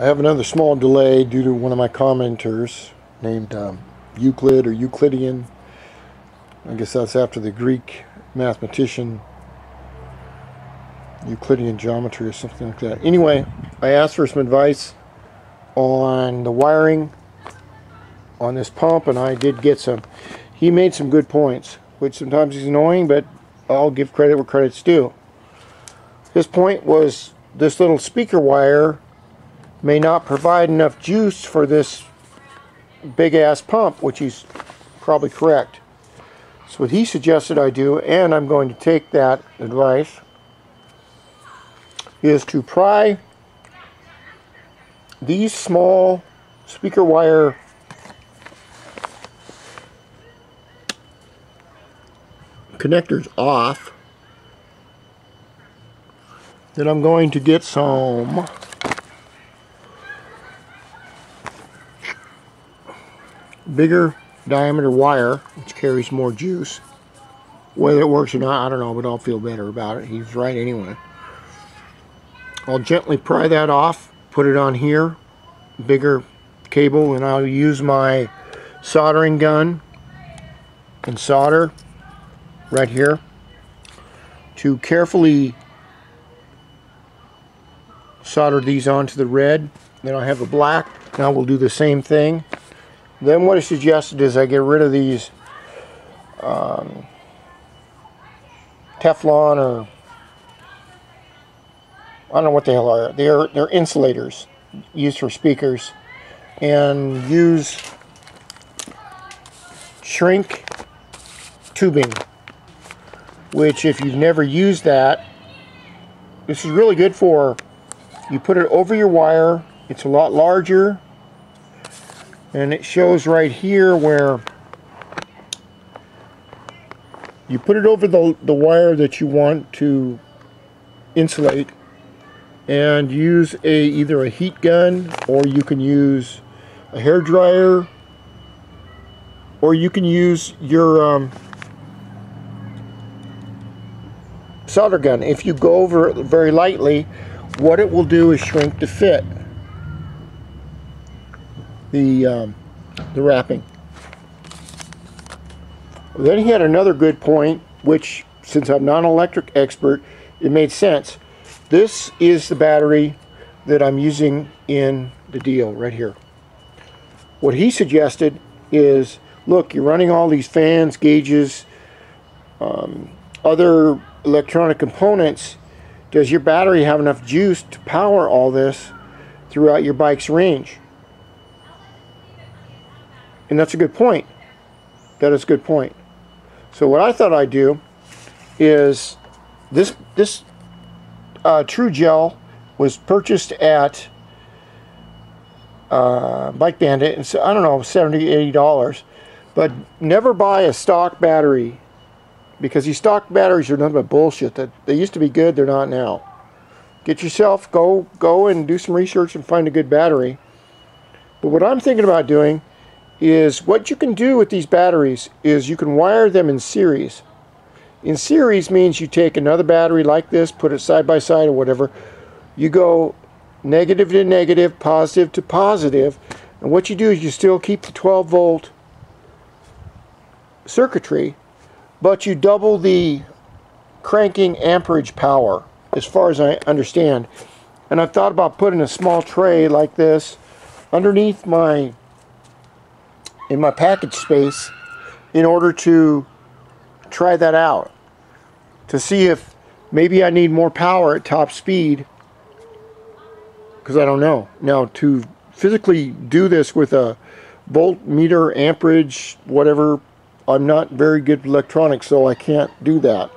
I have another small delay due to one of my commenters named um, Euclid or Euclidean. I guess that's after the Greek mathematician Euclidean geometry or something like that. Anyway, I asked for some advice on the wiring on this pump and I did get some. He made some good points, which sometimes is annoying, but I'll give credit where credit's due. His point was this little speaker wire may not provide enough juice for this big ass pump, which he's probably correct. So what he suggested I do, and I'm going to take that advice, is to pry these small speaker wire connectors off. Then I'm going to get some bigger diameter wire, which carries more juice. Whether it works or not, I don't know, but I'll feel better about it. He's right anyway. I'll gently pry that off, put it on here, bigger cable, and I'll use my soldering gun and solder right here to carefully solder these onto the red. Then I have the black. Now we'll do the same thing. Then what I suggested is I get rid of these um, Teflon or I don't know what the hell are. They're they're insulators used for speakers, and use shrink tubing. Which, if you've never used that, this is really good for. You put it over your wire. It's a lot larger and it shows right here where you put it over the, the wire that you want to insulate and use a either a heat gun or you can use a hair dryer or you can use your um, solder gun. If you go over it very lightly what it will do is shrink the fit the um, the wrapping. Then he had another good point, which since I'm not an electric expert, it made sense. This is the battery that I'm using in the deal right here. What he suggested is, look, you're running all these fans, gauges, um, other electronic components. Does your battery have enough juice to power all this throughout your bike's range? And that's a good point. That is a good point. So what I thought I'd do is this this uh, True Gel was purchased at uh, Bike Bandit, and so I don't know, 70 80 dollars. But never buy a stock battery because these stock batteries are nothing but bullshit. That they used to be good, they're not now. Get yourself go go and do some research and find a good battery. But what I'm thinking about doing is what you can do with these batteries is you can wire them in series. In series means you take another battery like this, put it side by side or whatever. You go negative to negative, positive to positive, and what you do is you still keep the 12 volt circuitry, but you double the cranking amperage power as far as I understand. And I've thought about putting a small tray like this underneath my in my package space in order to try that out to see if maybe I need more power at top speed because I don't know. Now to physically do this with a voltmeter, amperage, whatever, I'm not very good electronics so I can't do that.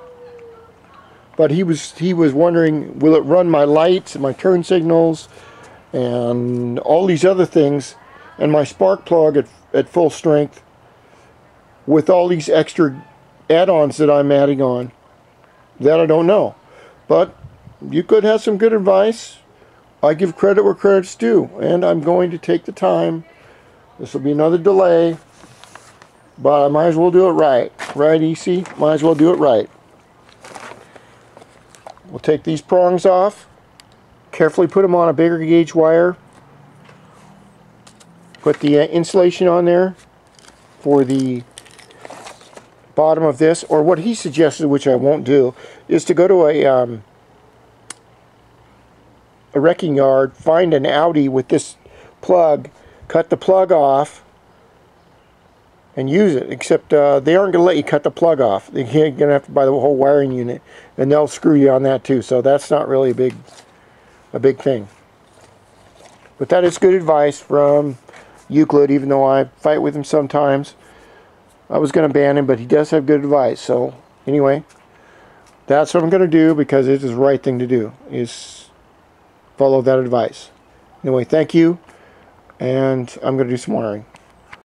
But he was he was wondering will it run my lights and my turn signals and all these other things and my spark plug at at full strength with all these extra add-ons that I'm adding on that I don't know. But you could have some good advice. I give credit where credit's due, and I'm going to take the time. This will be another delay, but I might as well do it right. Right, EC? Might as well do it right. We'll take these prongs off, carefully put them on a bigger gauge wire, put the uh, insulation on there for the bottom of this, or what he suggested, which I won't do, is to go to a um, a wrecking yard, find an Audi with this plug, cut the plug off, and use it. Except uh, they aren't going to let you cut the plug off. They're going to have to buy the whole wiring unit, and they'll screw you on that too. So that's not really a big a big thing. But that is good advice from Euclid, even though I fight with him sometimes. I was going to ban him, but he does have good advice. So anyway, that's what I'm going to do because it is the right thing to do. Is follow that advice. Anyway, thank you, and I'm going to do some wiring.